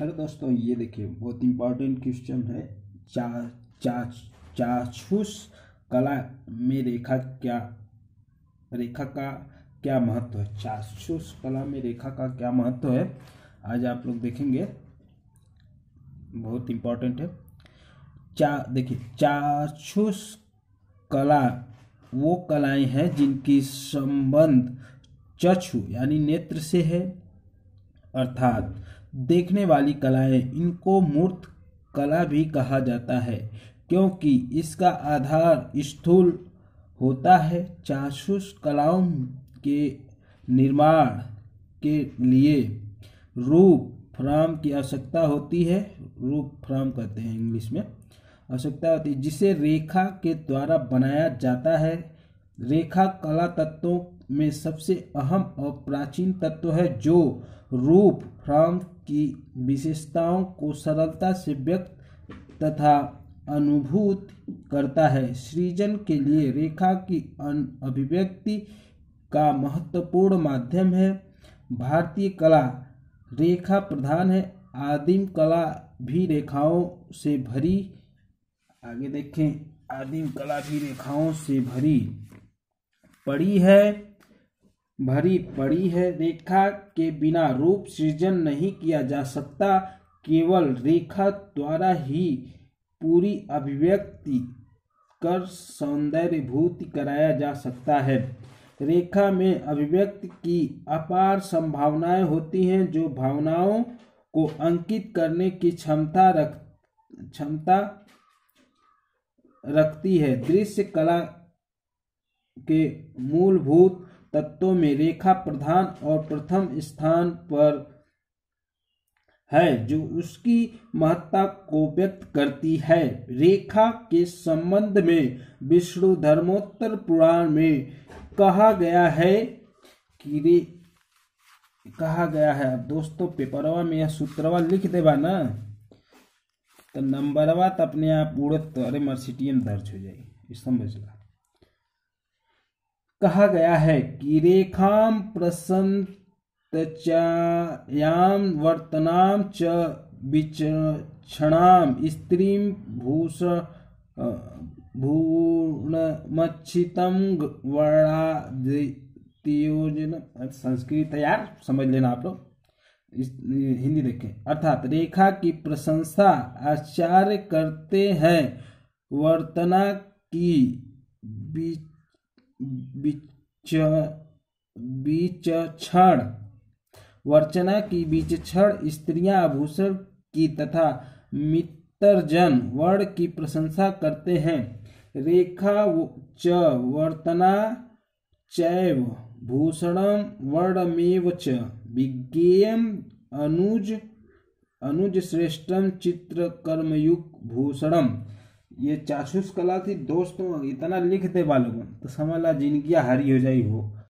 Hello दोस्तों, ये देखिए, बहुत इम्पोर्टेंट क्वेश्चन है। चा चा, चाक्षुष कला में रेखा क्या, रेखा का क्या महत्व है? चाक्षुष कला में रेखा का क्या महत्व है? आज आप लोग देखेंगे। बहुत इम्पोर्टेंट है। चा, देखिए, चाक्षुष कला वो कलाएँ हैं जिनकी संबंध चक्षु, यानी नेत्र से है, अर्थात देखने वाली कलाएँ, इनको मूर्त कला भी कहा जाता है, क्योंकि इसका आधार स्थूल होता है चाक्षुष कलाओं के निर्माण के लिए। रूप फ्राम की आवश्यकता होती है, रूप फ्राम कहते हैं इंग्लिश में, आवश्यकता होती है, जिसे रेखा के द्वारा बनाया जाता है। रेखा कला तत्वों में सबसे अहम और प्राचीन तत्व है जो रूप फ्राम की विशेषताओं को सरलता से व्यक्त तथा अनुभूत करता है। सृजन के लिए रेखा की अभिव्यक्ति का महत्वपूर्ण माध्यम है। भारतीय कला रेखा प्रधान है। आदिम कला भी रेखाओं से भरी आगे देखें। आदिम कला भी रेखाओं से भरी पड़ी है, भरी पड़ी है रेखा के बिना रूप सृजन नहीं किया जा सकता, केवल रेखा द्वारा ही पूरी अभिव्यक्ति कर सौंदर्यभूति कराया जा सकता है। रेखा में अभिव्यक्ति की अपार संभावनाएँ होती हैं, जो भावनाओं को अंकित करने की क्षमता रख, क्षमता रखती है। दृश्य कला के मूलभूत तत्वों में रेखा प्रधान और प्रथम स्थान पर है, जो उसकी महत्ता को व्यक्त करती है। रेखा के संबंध में विष्णु धर्मोत्तर पुराण में कहा गया है कि रे, कहा गया है। दोस्तों, पेपरवा में यह सूत्रवा लिख देवा ना तो नंबरवा तो अपने आप उड़त, अरे मर्सिटी दर्ज हो जाए समझ ला। कहा गया है कि रेखाम प्रसन्नचायाम वर्तनाम च विचक्षणाम स्त्री भूष भूणमच्छितम वर्णादियोजन संस्कृत यार समझ लेना आप लोग। हिंदी देखें। अर्थात रेखा की प्रशंसा आचार्य करते हैं, वर्तना की बीचक्षण। वर्चना की बीचक्षण स्त्रियाँ आभूषण की तथा मित्रजन वर्ण की प्रशंसा करते हैं। रेखा च वर्तना चैव भूषणम वर्णमेव च। विज्ञेयम अनुज अनुज श्रेष्ठम चित्र कर्मयुग भूषणम। ये चाचूस कला थी, दोस्तों, इतना लिख दे बालकों तो समझ ला ज़िंदगी हरी हो जाई हो।